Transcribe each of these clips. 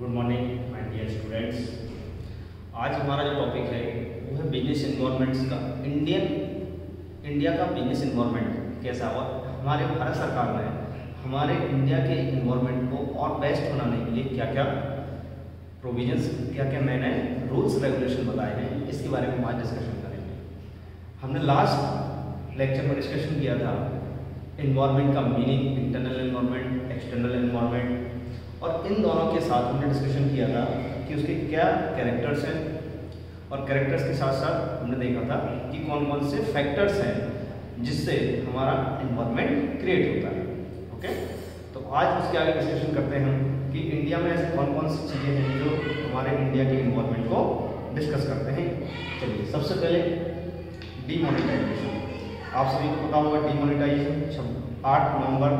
Good morning my dear students आज हमारा जो टॉपिक है, वो है बिज़नेस इन्वायरमेंट्स का। इंडियन इंडिया का बिज़नेस इन्वायरमेंट कैसा और हमारे भारत सरकार ने हमारे इंडिया के इन्वायरमेंट को और बेस्ट बनाने के लिए क्या क्या प्रोविजंस क्या क्या नए रूल्स रेगुलेशन बताए हैं, इसके बारे में आज डिस्कशन करेंगे। हमने लास्ट लेक्चर में डिस्कशन किया था इन्वायरमेंट का meaning internal environment external environment और इन दोनों के साथ हमने डिस्कशन किया था कि उसके क्या कैरेक्टर्स हैं और कैरेक्टर्स के साथ साथ हमने देखा था कि कौन कौन से फैक्टर्स हैं जिससे हमारा इन्वायरमेंट क्रिएट होता है ओके तो आज उसके आगे डिस्कशन करते हैं कि इंडिया में ऐसे कौन कौन सी चीज़ें हैं जो हमारे इंडिया के इन्वायरमेंट को डिस्कस करते हैं। चलिए, सबसे पहले डीमोनिटाइजेशन आप सभी को पता होगा डीमोनिटाइजेशन आठ नवंबर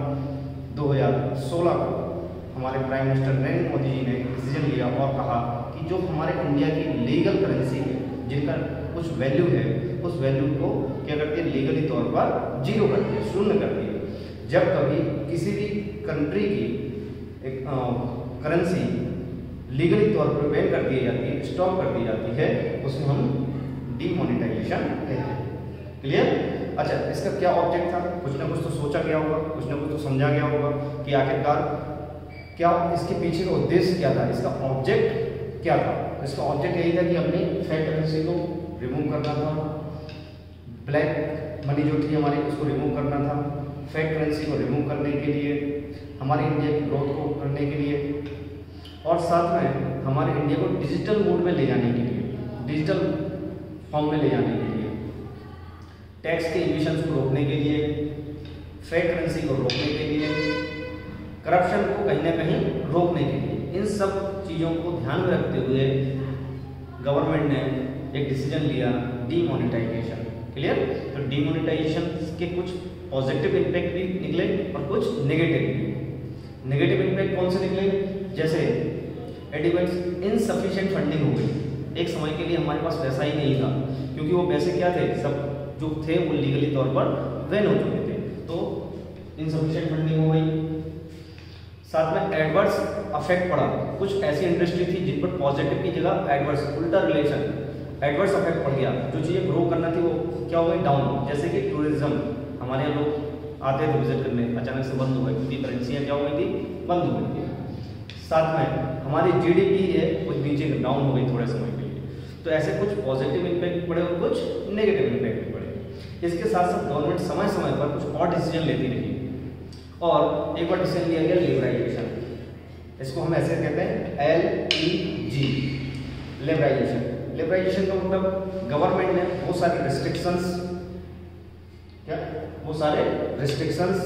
2016 को। हमारे प्राइम मिनिस्टर नरेंद्र मोदी जी ने डिसीज़न लिया और कहा कि जो हमारे इंडिया की लीगल करेंसी है, जिनका कुछ वैल्यू है, उस वैल्यू को क्या करती है? लीगली तौर पर ज़ीरो करती है, शून्य करती है। जब कभी किसी भी कंट्री की एक करेंसी लीगली तौर पर बैन कर दी जाती है स्टॉप कर दी जाती है उसे हम डीमोनिटाइजेशन कहते हैं। क्लियर अच्छा इसका क्या ऑब्जेक्ट था? कुछ ना कुछ तो सोचा गया होगा, कुछ ना कुछ तो समझा गया होगा कि आखिरकार क्या इसके पीछे का उद्देश्य क्या था? इसका ऑब्जेक्ट क्या था? इसका ऑब्जेक्ट यही था कि अपनी फेक करेंसी को रिमूव करना था। ब्लैक मनी जो थी हमारी, उसको रिमूव करना था। फेक करेंसी को रिमूव करने के लिए, हमारे इंडिया की ग्रोथ को करने के लिए और साथ में हमारे इंडिया को डिजिटल मोड में ले जाने के लिए डिजिटल फॉर्म में ले जाने के लिए टैक्स के इमिशन को रोकने के लिए फेक करेंसी को रोकने के लिए करप्शन को कहीं ना कहीं रोकने के लिए। इन सब चीज़ों को ध्यान में रखते हुए गवर्नमेंट ने एक डिसीज़न लिया डीमोनिटाइजेशन क्लियर तो डीमोनिटाइजेशन के कुछ पॉजिटिव इम्पैक्ट भी निकले और कुछ नेगेटिव भी। नेगेटिव इम्पैक्ट कौन से निकले? जैसे एडिवेंट्स इनसफिशियंट फंडिंग हो गई। एक समय के लिए हमारे पास पैसा ही नहीं था, क्योंकि वो पैसे क्या थे? सब जो थे वो लीगली तौर पर वेन हो चुके थे। तो इनसफिशियंट फंडिंग हो गई साथ में एडवर्स अफेक्ट पड़ा। कुछ ऐसी इंडस्ट्री थी जिन पर पॉजिटिव की जगह एडवर्स उल्टा रिलेशन एडवर्स अफेक्ट पड़ गया। जो चीज़ें ग्रो करना थी वो क्या हो गई? डाउन जैसे कि टूरिज़्म हमारे यहाँ लोग आते थे विज़िट करने। अचानक से बंद हो गई क्योंकि करेंसियाँ क्या हो गई थी? बंद हो गई थी। साथ में हमारी जीडीपी है कुछ नीचे डाउन हो गई थोड़े समय के लिए। तो ऐसे कुछ पॉजिटिव इम्पैक्ट पड़े और कुछ नेगेटिव इम्पैक्ट भी पड़े। इसके साथ साथ गवर्नमेंट समय समय पर कुछ और डिसीज़न लेती रही। और एक बार डिसीज़न लिया गया लिबराइजेशन इसको हम ऐसे कहते हैं L E G liberalisation liberalisation का मतलब गवर्नमेंट ने वो सारे रिस्ट्रिक्शंस क्या? वो सारे रिस्ट्रिक्शंस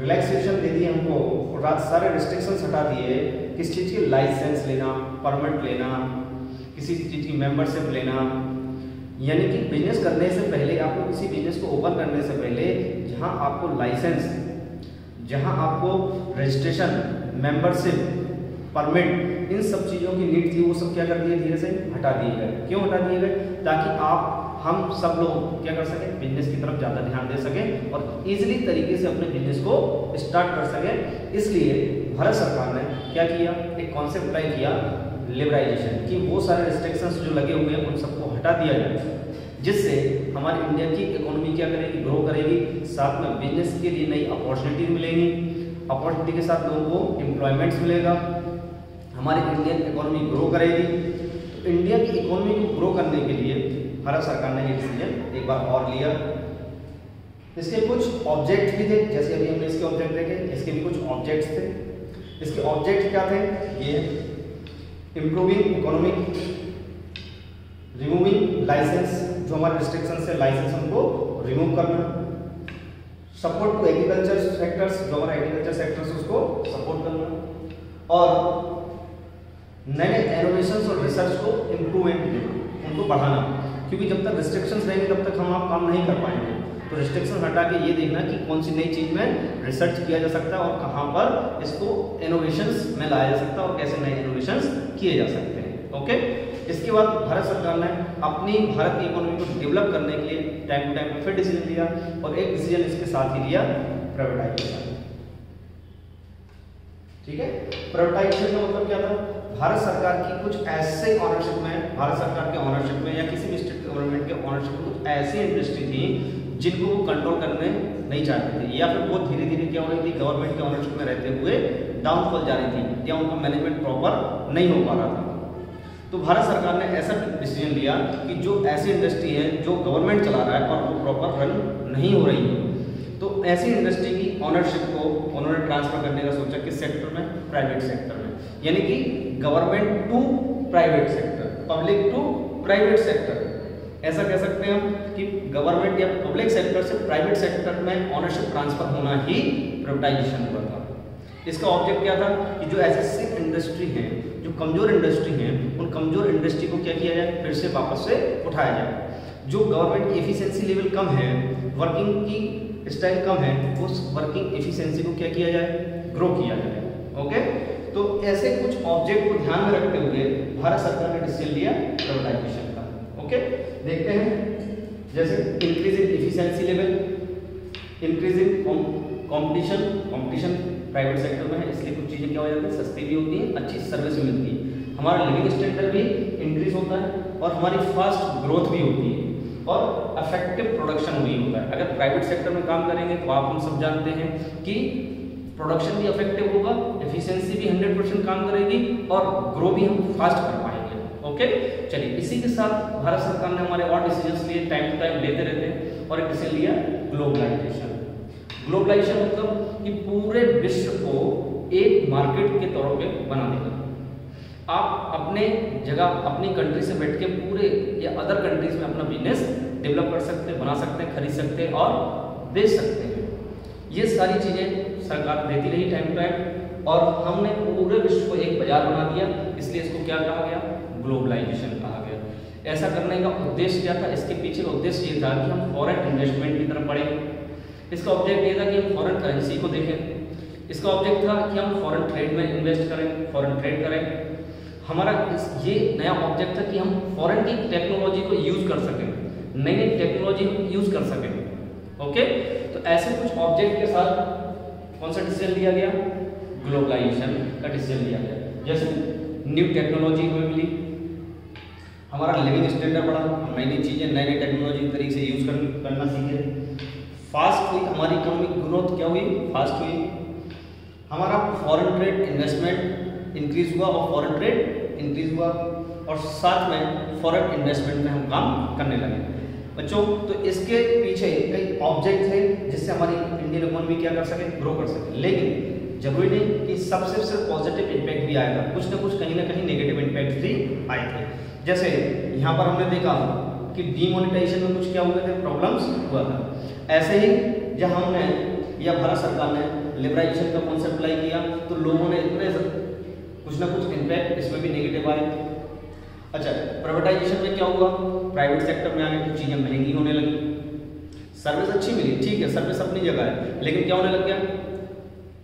रिलैक्सेशन दे दिए हमको, और सारे रिस्ट्रिक्शंस हटा दिए। किस चीज़ की? लाइसेंस लेना परमिट लेना, किसी चीज़ की मेंबरशिप लेना यानी कि बिज़नेस करने से पहले, आपको किसी बिज़नेस को ओपन करने से पहले, जहाँ आपको लाइसेंस जहाँ आपको रजिस्ट्रेशन मेंबरशिप परमिट इन सब चीज़ों की नीड थी, वो सब क्या कर दिए? धीरे से हटा दिए गए। क्यों हटा दिए गए? ताकि आप, हम सब लोग क्या कर सकें? बिज़नेस की तरफ़ ज़्यादा ध्यान दे सकें और इजीली तरीके से अपने बिज़नेस को स्टार्ट कर सकें। इसलिए भारत सरकार ने क्या किया? एक कॉन्सेप्ट अप्लाई किया लिबराइजेशन कि वो सारे रिस्ट्रिक्शंस जो लगे हुए हैं, उन सबको हटा दिया जाए, जिससे हमारी इंडिया की इकोनॉमी क्या करेगी ग्रो करेगी, साथ में बिज़नेस के लिए नई अपॉर्चुनिटी मिलेगी अपॉर्चुनिटी के साथ लोगों को एम्प्लॉयमेंट्स मिलेगा, हमारी इंडियन इकोनॉमी ग्रो करेगी। तो इंडिया की इकोनॉमी को ग्रो करने के लिए भारत सरकार ने ये डिसीज़न एक बार और लिया। इसके कुछ ऑब्जेक्ट भी थे, जैसे अभी हमने इसके ऑब्जेक्ट देखे, इसके भी कुछ ऑब्जेक्ट्स थे। इसके ऑब्जेक्ट क्या थे? ये इम्प्रूविंग इकोनॉमिक रिमूविंग लाइसेंस जो हमारे रिस्ट्रिक्शन से लाइसेंस हमको रिमूव करना। सपोर्ट टू एग्रीकल्चर सेक्टर्स जो हमारा एग्रीकल्चर सेक्टर्स उसको सपोर्ट करना। और नए इनोवेशन और रिसर्च को इम्प्रूवमेंट देना उनको बढ़ाना। क्योंकि जब तक रिस्ट्रिक्शंस रहेंगे, तब तक हम आप काम नहीं कर पाएँगे। तो रिस्ट्रिक्शन हटा के ये देखना कि कौन सी नई चीज़ में रिसर्च किया जा सकता है और कहाँ पर इसको इनोवेशंस में लाया जा सकता है और कैसे नए इनोवेशंस किए जा सकते हैं। ओके इसके बाद भारत सरकार ने अपनी भारत की इकोनॉमी को डेवलप करने के लिए टाइम टू टाइम फिर डिसीज़न लिया और एक डिसीज़न इसके साथ ही लिया प्राइवेटाइजेशन ठीक है? प्राइवेटाइजेशन का मतलब क्या था? भारत सरकार की कुछ ऐसे ऑनरशिप में, भारत सरकार के ऑनरशिप में या किसी भी स्टेट गवर्नमेंट के ऑनरशिप में कुछ ऐसी इंडस्ट्री थी जिनको वो कंट्रोल करने नहीं चाहते थे, या फिर वो धीरे धीरे क्या हो रही थी गवर्नमेंट के ऑनरशिप में रहते हुए डाउनफॉल जा रही थी, या उनका मैनेजमेंट प्रॉपर नहीं हो पा रहा था। तो भारत सरकार ने ऐसा डिसीज़न लिया कि जो ऐसी इंडस्ट्री है, जो गवर्नमेंट चला रहा है और वो प्रॉपर रन नहीं हो रही है। तो ऐसी इंडस्ट्री की ऑनरशिप को उन्होंने ट्रांसफ़र करने का सोचा किस सेक्टर में? प्राइवेट सेक्टर में। यानी कि government to private sector public to private sector ऐसा कह सकते हैं हम कि गवर्नमेंट या पब्लिक सेक्टर से प्राइवेट सेक्टर में ऑनरशिप ट्रांसफ़र होना ही प्राइवेटाइजेशन हुआ था। इसका ऑब्जेक्ट क्या था कि जो ऐसे इंडस्ट्री हैं, जो कमज़ोर इंडस्ट्री हैं, उन कमज़ोर इंडस्ट्री को क्या किया जाए? फिर से वापस से उठाया जाए। जो गवर्नमेंट की एफिशिएंसी लेवल कम है वर्किंग की स्टाइल कम है, उस वर्किंग एफिशिएंसी को क्या किया जाए? ग्रो किया जाए। ओके तो ऐसे कुछ ऑब्जेक्ट को ध्यान में रखते हुए भारत सरकार ने डिसीज़न लिया प्राइवेटाइजेशन ओके देखते हैं। जैसे increase in efficiency level increase in competition competition private sector में है, इसलिए कुछ चीज़ें क्या हो जाती है? सस्ती भी होती है, अच्छी सर्विस भी मिलती है। हमारा लिविंग स्टैंडर्ड भी इंक्रीज होता है और हमारी फास्ट ग्रोथ भी होती है और इफ़ेक्टिव प्रोडक्शन भी होता है। अगर प्राइवेट सेक्टर में काम करेंगे तो आप हम सब जानते हैं कि प्रोडक्शन भी अफेक्टिव होगा एफिशिएंसी भी 100 परसेंट काम करेगी और ग्रो भी हम फास्ट कर पाएँगे ओके चलिए, इसी के साथ भारत सरकार ने हमारे और डिसीज़न लिए टाइम टू टाइम लेते रहते हैं और एक डिसीज़न लिया ग्लोबलाइजेशन ग्लोबलाइजेशन मतलब कि पूरे विश्व को एक मार्केट के तौर पे बना देगा आप अपने जगह, अपनी कंट्री से बैठ के पूरे या अदर कंट्रीज़ में अपना बिज़नेस डेवलप कर सकते हैं, बना सकते हैं, खरीद सकते हैं और बेच सकते हैं। ये सारी चीज़ें सरकार देती रही टाइम टू टाइम और हमने पूरे विश्व को एक बाज़ार बना दिया, इसलिए इसको क्या कहा गया? ग्लोबलाइजेशन कहा गया। ऐसा करने का उद्देश्य क्या था? इसके पीछे का उद्देश्य ये था कि हम फॉरेन इन्वेस्टमेंट की तरफ़ बढ़े। इसका ऑब्जेक्ट ये था कि हम फॉरेन करेंसी को देखें। इसका ऑब्जेक्ट था कि हम फॉरेन ट्रेड में इन्वेस्ट करें फॉरेन ट्रेड करें। हमारा ये नया ऑब्जेक्ट था कि हम फॉरेन की टेक्नोलॉजी को यूज़ कर सकें। नई नई टेक्नोलॉजी यूज़ कर सकें। ओके तो ऐसे कुछ ऑब्जेक्ट के साथ कौन सा डिसीज़न लिया गया? ग्लोबलाइजेशन का डिसीज़न लिया गया। जैसे न्यू टेक्नोलॉजी हमें मिली। हमारा लिविंग स्टैंडर्ड बढ़ा हम नई नई चीज़ें नई नई टेक्नोलॉजी तरीके से यूज़ कर, करना सीखे। फास्ट हुई हमारी इकोनॉमिक ग्रोथ क्या हुई? फास्ट हुई। हमारा फॉरेन ट्रेड इन्वेस्टमेंट इंक्रीज हुआ और फॉरेन ट्रेड इंक्रीज हुआ। और साथ में फॉरेन इन्वेस्टमेंट में हम काम करने लगे। बच्चों तो इसके पीछे कई ऑब्जेक्ट थे जिससे हमारी इंडियन इकोनॉमी क्या कर सके? ग्रो कर सके। लेकिन ज़रूरी नहीं कि सबसे सिर्फ़ पॉजिटिव इम्पैक्ट भी आएगा। कुछ ना कुछ कहीं ना कहीं नेगेटिव इम्पैक्ट भी आए थे। जैसे यहाँ पर हमने देखा कि डीमोनिटाइजेशन में कुछ क्या हुए थे? प्रॉब्लम्स हुआ था। ऐसे ही जब हमने, या भारत सरकार ने लिबराइजेशन का कॉन्सेप्ट अप्लाई किया तो लोगों ने इतने कुछ ना कुछ इम्पैक्ट इसमें भी नेगेटिव आए। अच्छा प्राइवेटाइजेशन में क्या हुआ? प्राइवेट सेक्टर में आने की चीज़ें महँगी होने लगी। सर्विस अच्छी मिली, ठीक है सर्विस अपनी जगह है, लेकिन क्या होने लग गया?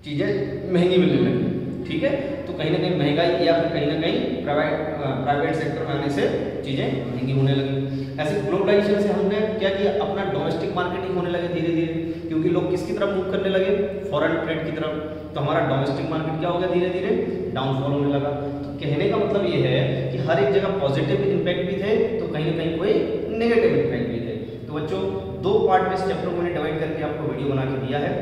चीज़ें महँगी मिलने लगी। ठीक है? तो कहीं ना कहीं महँगाई या फिर कहीं ना कहीं प्राइवेट प्राइवेट सेक्टर में आने से चीज़ें महँगी होने लगी। ऐसे ग्लोबलाइजेशन से हमने क्या किया? अपना डोमेस्टिक मार्केटिंग होने लगे धीरे धीरे क्योंकि लोग किसकी तरफ़ मूव करने लगे? फॉरेन ट्रेड की तरफ़। तो हमारा डोमेस्टिक मार्केट क्या हो गया धीरे धीरे डाउनफॉल होने लगा। तो कहने का मतलब ये है कि हर एक जगह पॉजिटिव इम्पैक्ट भी थे तो कहीं ना कहीं कोई नेगेटिव इम्पैक्ट भी थे। तो बच्चों, दो पार्ट में इस चैप्टर को मैंने डिवाइड करके आपको वीडियो बना के दिया है।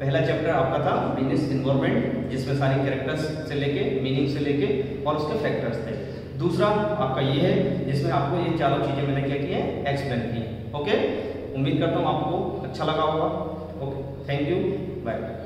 पहला चैप्टर आपका था बिज़नेस इन्वायरमेंट जिसमें सारी कैरेक्टर्स से लेके मीनिंग से लेके, और उसके फैक्टर्स थे। दूसरा आपका ये है, जिसमें आपको ये चारों चीज़ें मैंने क्या की है? एक्सप्लेन की। ओके उम्मीद करता हूँ आपको अच्छा लगा होगा। Okay thank you bye bye